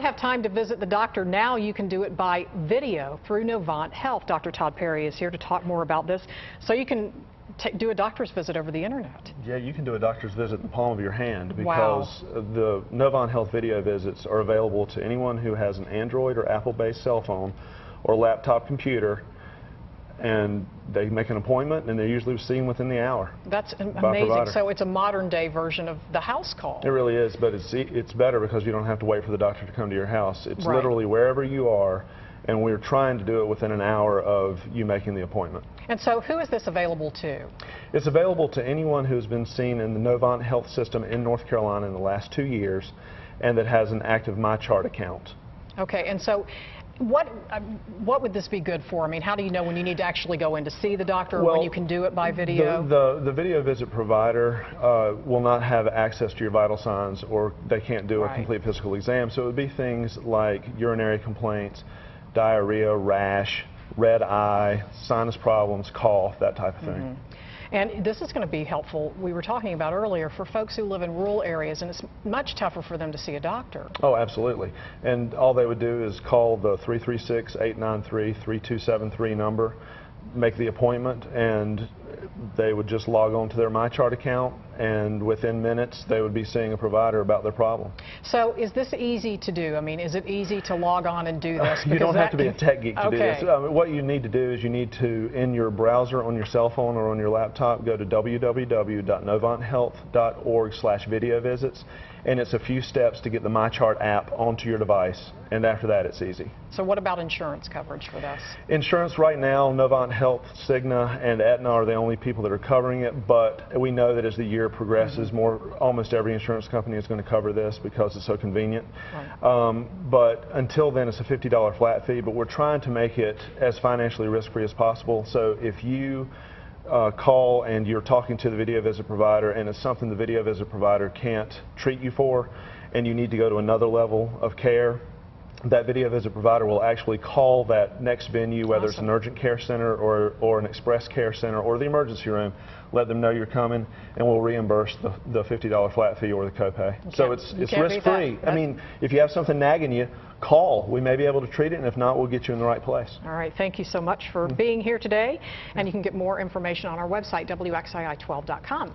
time to visit the doctor, now you can do it by video through Novant Health. Dr. Todd Perry is here to talk more about this. So you can do a doctor's visit over the internet. Yeah, you can do a doctor's visit in the palm of your hand Wow. because the Novant Health video visits are available to anyone who has an Android or Apple-based cell phone or laptop computer, and they make an appointment and they're usually seen within the hour. That's amazing. So it's a modern day version of the house call. It really is, but it's it's better because you don't have to wait for the doctor to come to your house. It's Right. literally wherever you are, and we're trying to do it within an hour of you making the appointment. And so who is this available to? It's available to anyone who's been seen in the Novant Health System in North Carolina in the last two years and that has an active MyChart account. Okay, and so what um, what would this be good for? I mean, how do you know when you need to actually go in to see the doctor or when you can do it by video? The, the, the video visit provider uh, will not have access to your vital signs or they can't do Right. a complete physical exam. So it would be things like urinary complaints, diarrhea, rash, red eye, sinus problems, cough, that type of thing. And this is going to be helpful, we were talking about earlier, for folks who live in rural areas, and it's much tougher for them to see a doctor. Oh, absolutely. And all they would do is call the 336-893-3273 number, make the appointment, and they would just log on to their MyChart account, and within minutes, they would be seeing a provider about their problem. So is this easy to do? I mean, is it easy to log on and do uh, this? You don't have to be a tech geek to do this. I mean, what you need to do is you need to, in your browser, on your cell phone or on your laptop, go to www.novanthealth.org slash video visits, and it's a few steps to get the MyChart app onto your device, and after that, it's easy. So what about insurance coverage for this? Insurance right now, Novant Health, Cigna, and Aetna are the only people that are covering it, but we know that as the year progresses, mm-hmm. more almost every insurance company is going to cover this because it's so convenient. Right. Um, but until then, it's a $50 flat fee, but we're trying to make it as financially risk-free as possible. So if you uh, call and you're talking to the video visit provider and it's something the video visit provider can't treat you for and you need to go to another level of care, that video visit provider will actually call that next venue, whether it's an urgent care center or, or an express care center or the emergency room, let them know you're coming, and we'll reimburse the, the $50 flat fee or the copay. So it's, it's can't beat that. risk-free. I mean, if you have something nagging you, call. We may be able to treat it, and if not, we'll get you in the right place. All right, thank you so much for mm-hmm. being here today. And you can get more information on our website, WXII12.com.